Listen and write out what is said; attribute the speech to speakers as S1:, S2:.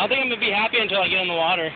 S1: I don't think I'm gonna be happy until I get in the water.